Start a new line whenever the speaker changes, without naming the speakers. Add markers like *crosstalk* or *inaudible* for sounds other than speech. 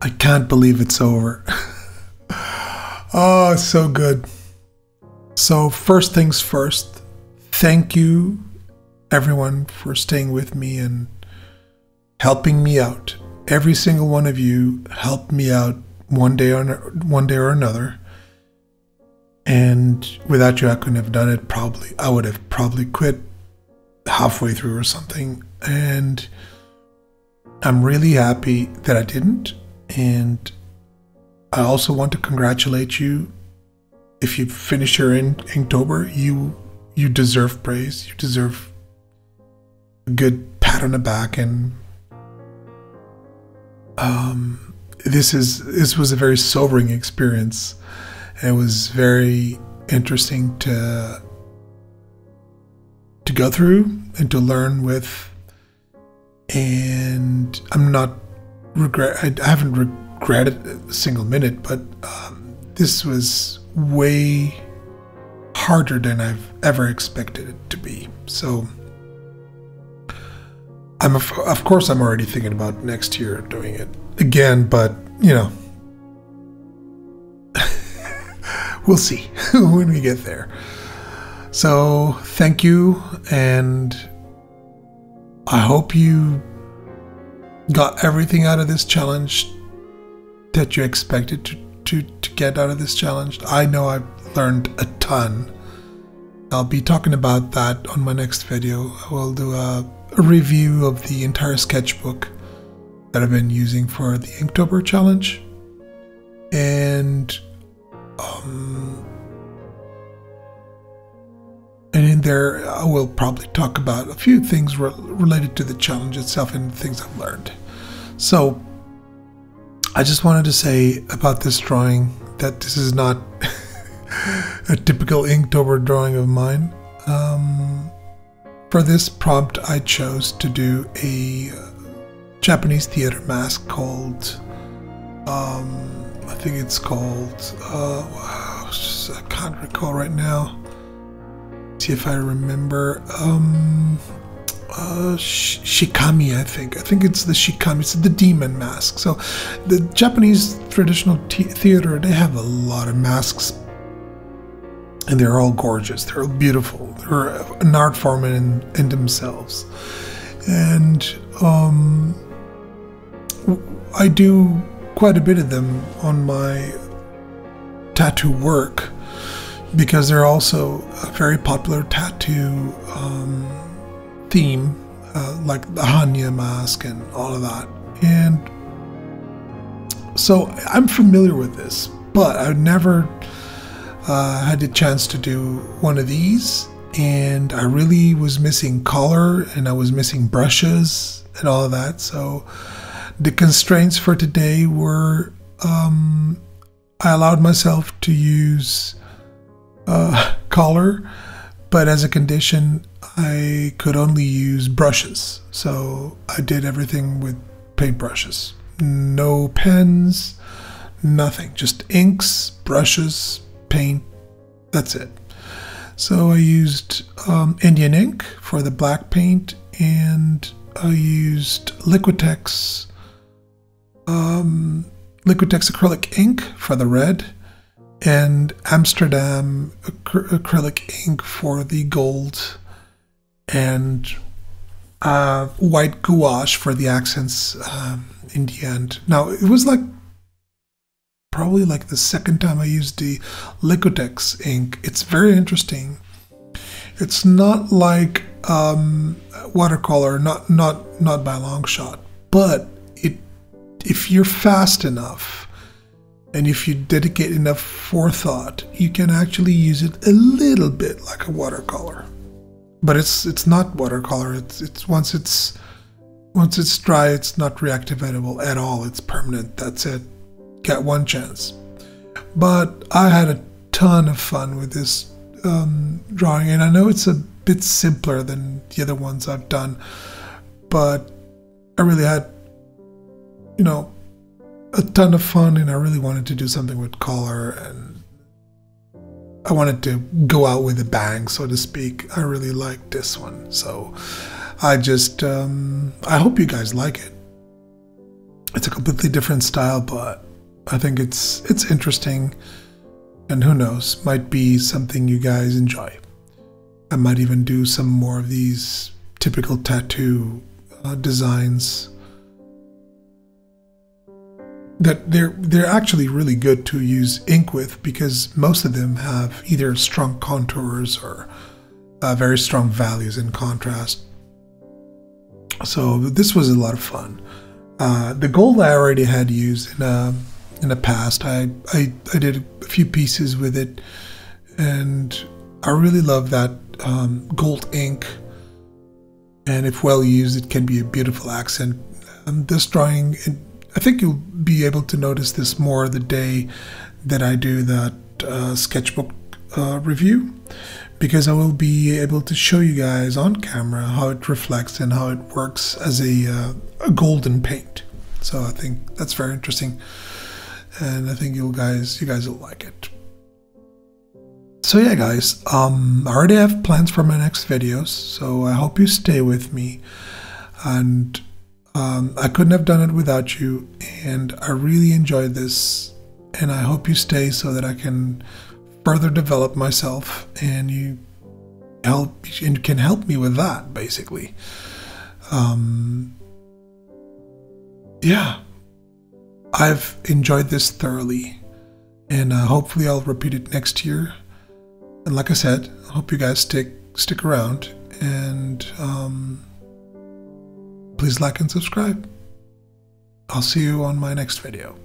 I can't believe it's over. *laughs* oh, so good. So, first things first, thank you everyone for staying with me and helping me out. Every single one of you helped me out one day or one day or another. And without you, I couldn't have done it. Probably, I would have probably quit halfway through or something. And I'm really happy that I didn't. And I also want to congratulate you. If you finish your in- Inktober, you you deserve praise. You deserve a good pat on the back and um, this is this was a very sobering experience. It was very interesting to to go through and to learn with. And I'm not regret. I haven't regretted a single minute, but um, this was way harder than I've ever expected it to be. So. I'm of, of course I'm already thinking about next year doing it again, but you know, *laughs* we'll see *laughs* when we get there. So thank you, and I hope you got everything out of this challenge that you expected to, to, to get out of this challenge. I know I've learned a ton. I'll be talking about that on my next video. I will do a a review of the entire sketchbook that I've been using for the Inktober challenge. And um, there, I will probably talk about a few things re- related to the challenge itself and things I've learned. So, I just wanted to say about this drawing that this is not *laughs* a typical Inktober drawing of mine. Um, for this prompt, I chose to do a uh, Japanese theater mask called, um, I think it's called, uh, I can't recall right now. See if I remember. Um, uh, Shikami, I think. I think it's the Shikami. It's the demon mask. So, the Japanese traditional theater, they have a lot of masks and they're all gorgeous. They're all beautiful. They're an art form in, in themselves. And um, I do quite a bit of them on my tattoo work because they're also a very popular tattoo um, theme, uh, like the Hannya mask and all of that. And so I'm familiar with this, but I've never uh, had the chance to do one of these, and I really was missing color and I was missing brushes and all of that. So the constraints for today were um, I allowed myself to use uh, color, but as a condition, I could only use brushes. So I did everything with paintbrushes. No pens, nothing. Just inks, brushes, paint. That's it. So I used um, Indian ink for the black paint, and I used Liquitex, um, Liquitex acrylic ink for the red, and Amsterdam acry- acrylic ink for the gold, and uh, white gouache for the accents um, in the end. Now it was like probably like the second time I used the Liquitex ink. It's very interesting. It's not like um, watercolor, not not not by long shot, but it if you're fast enough and if you dedicate enough forethought, you can actually use it a little bit like a watercolor. But it's it's not watercolor. It's it's once it's once it's dry, it's not reactivatable at all. It's permanent. That's it get one chance. But I had a ton of fun with this um, drawing, and I know it's a bit simpler than the other ones I've done, but I really had, you know, a ton of fun, and I really wanted to do something with color, and I wanted to go out with a bang, so to speak. I really liked this one, so I just, um, I hope you guys like it. it's a completely different style, but I think it's it's interesting, and who knows, might be something you guys enjoy. I might even do some more of these typical tattoo uh, designs that they're they're actually really good to use ink with because most of them have either strong contours or uh, very strong values in contrast. So this was a lot of fun. Uh, the gold I already had used in a, in the past. I, I I did a few pieces with it, and I really love that um, gold ink. And if well used, it can be a beautiful accent. Um, this drawing, it, I think you'll be able to notice this more the day that I do that uh, sketchbook uh, review because I will be able to show you guys on camera how it reflects and how it works as a, uh, a golden paint. So I think that's very interesting, and I think you guys you guys will like it. So yeah, guys, um, I already have plans for my next videos, so I hope you stay with me, and um, I couldn't have done it without you, and I really enjoyed this, and I hope you stay so that I can further develop myself and you help and can help me with that basically. Um, yeah. I've enjoyed this thoroughly and uh, hopefully i'll repeat it next year. And like i said i hope you guys stick stick around and um, please like and subscribe. I'll see you on my next video